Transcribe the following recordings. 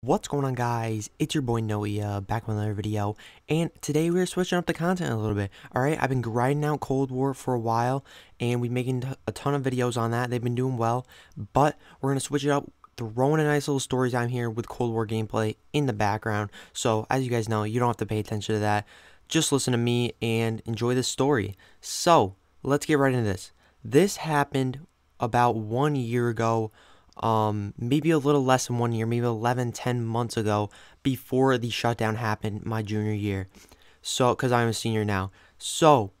What's going on guys? It's your boy Noah uh, back with another video and today we're switching up the content a little bit. Alright, I've been grinding out Cold War for a while and we've making a ton of videos on that. They've been doing well, but we're going to switch it up throwing a nice little story time here with Cold War gameplay in the background. So as you guys know, you don't have to pay attention to that. Just listen to me and enjoy this story. So let's get right into this. This happened about one year ago um, maybe a little less than one year, maybe 11, 10 months ago, before the shutdown happened my junior year. So, because I'm a senior now. So,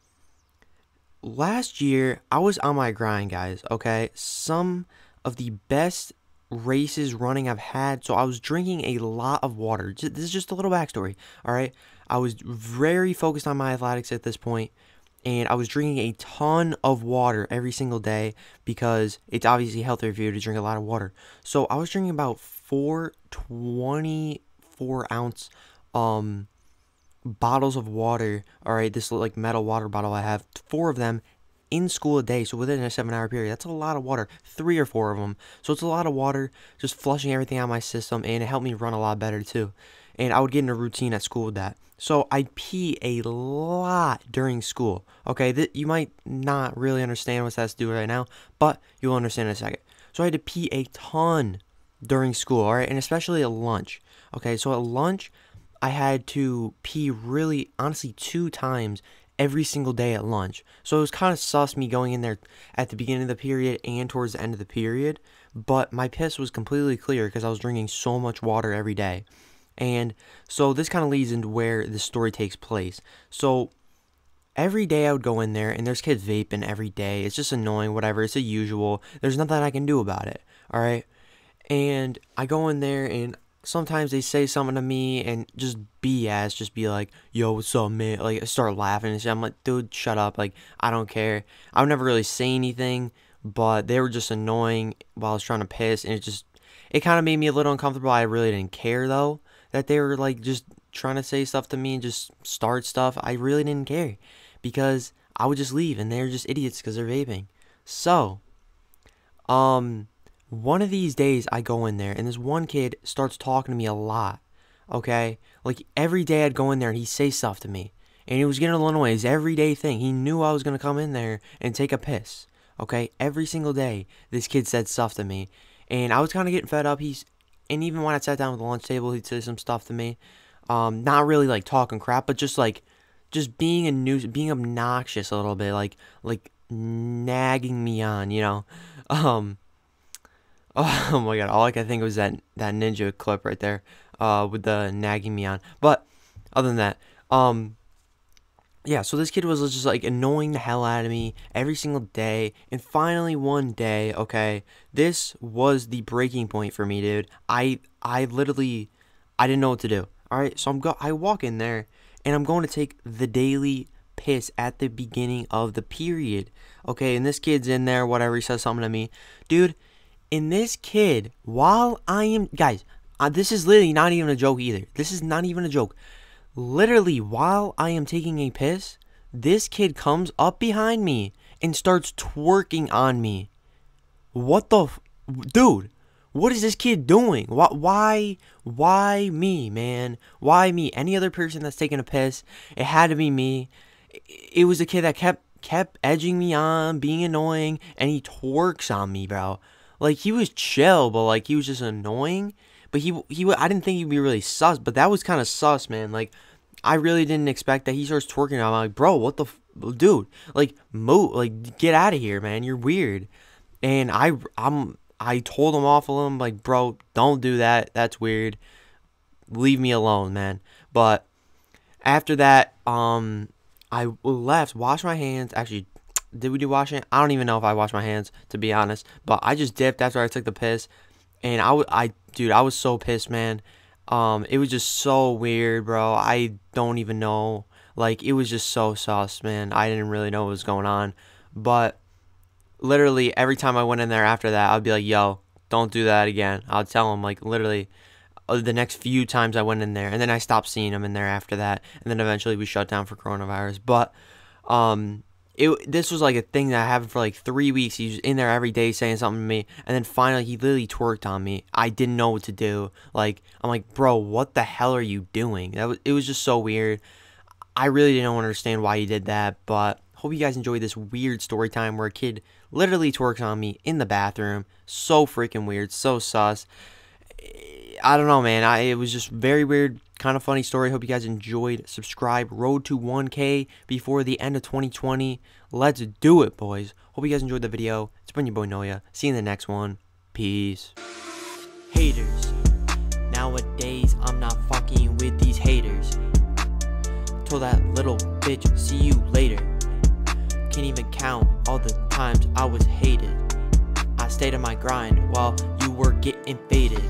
last year, I was on my grind, guys, okay? Some of the best races running I've had. So, I was drinking a lot of water. This is just a little backstory, all right? I was very focused on my athletics at this point and I was drinking a ton of water every single day because it's obviously healthier for you to drink a lot of water. So I was drinking about four 24 ounce um bottles of water. All right, this like metal water bottle I have four of them in school a day. So within a seven hour period, that's a lot of water. Three or four of them. So it's a lot of water, just flushing everything out of my system, and it helped me run a lot better too. And I would get in a routine at school with that. So I pee a lot during school. Okay, th- you might not really understand what that's do right now, but you'll understand in a second. So I had to pee a ton during school, all right, and especially at lunch. Okay, so at lunch, I had to pee really, honestly, two times every single day at lunch. So it was kind of sus me going in there at the beginning of the period and towards the end of the period, but my piss was completely clear because I was drinking so much water every day. And so this kind of leads into where the story takes place. So every day I would go in there and there's kids vaping every day. It's just annoying, whatever. It's a usual. There's nothing I can do about it. All right. And I go in there and sometimes they say something to me and just BS, just be like, yo, what's up, man? Like, I start laughing and shit. I'm like, dude, shut up. Like, I don't care. I would never really say anything, but they were just annoying while I was trying to piss and it just, it kind of made me a little uncomfortable. I really didn't care though that they were like just trying to say stuff to me and just start stuff, I really didn't care because I would just leave and they're just idiots because they're vaping. So, um, one of these days I go in there and this one kid starts talking to me a lot. Okay, like every day I'd go in there and he'd say stuff to me, and he was getting a little annoyed. His everyday thing. He knew I was gonna come in there and take a piss. Okay, every single day this kid said stuff to me, and I was kind of getting fed up. He's and even when I sat down at the lunch table, he'd say some stuff to me. Um, not really like talking crap, but just like, just being a new being obnoxious a little bit, like, like nagging me on, you know. Um, oh, my god, all I could think it was that that ninja clip right there, uh, with the nagging me on. But other than that, um, yeah, so this kid was just like annoying the hell out of me every single day. And finally one day, okay, this was the breaking point for me, dude. I I literally I didn't know what to do. All right, so I'm go I walk in there and I'm going to take the daily piss at the beginning of the period. Okay, and this kid's in there, whatever, he says something to me. Dude, and this kid, while I am guys, uh, this is literally not even a joke either. This is not even a joke. Literally, while I am taking a piss, this kid comes up behind me and starts twerking on me. What the dude? What is this kid doing? Why, why, why me, man? Why me? Any other person that's taking a piss? It had to be me. It was a kid that kept kept edging me on, being annoying, and he twerks on me, bro. Like he was chill, but like he was just annoying. But he he I didn't think he'd be really sus, but that was kind of sus, man. Like I really didn't expect that he starts twerking. I'm like, bro, what the, dude? Like, move, like, get out of here, man. You're weird. And I, I'm, I told him off of him, like, bro, don't do that. That's weird. Leave me alone, man. But after that, um, I left, washed my hands. Actually, did we do washing? I don't even know if I washed my hands, to be honest. But I just dipped after I took the piss. And I, I, dude, I was so pissed, man. Um, it was just so weird, bro. I don't even know. Like, it was just so sus, man. I didn't really know what was going on. But literally, every time I went in there after that, I'd be like, yo, don't do that again. I'll tell him, like, literally, uh, the next few times I went in there. And then I stopped seeing him in there after that. And then eventually we shut down for coronavirus. But, um, it this was like a thing that happened for like three weeks. He was in there every day saying something to me, and then finally he literally twerked on me. I didn't know what to do. Like I'm like, bro, what the hell are you doing? That was it was just so weird. I really didn't understand why he did that, but hope you guys enjoyed this weird story time where a kid literally twerks on me in the bathroom. So freaking weird, so sus. I don't know, man. I it was just very weird, kind of funny story. Hope you guys enjoyed. Subscribe. Road to 1K before the end of 2020. Let's do it, boys. Hope you guys enjoyed the video. It's been your boy Noyuh. See you in the next one. Peace. Haters. Nowadays, I'm not fucking with these haters. Told that little bitch, see you later. Can't even count all the times I was hated. I stayed on my grind while you were getting faded.